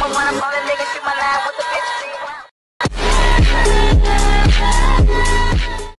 I'm gonna make it to my life with the bitch.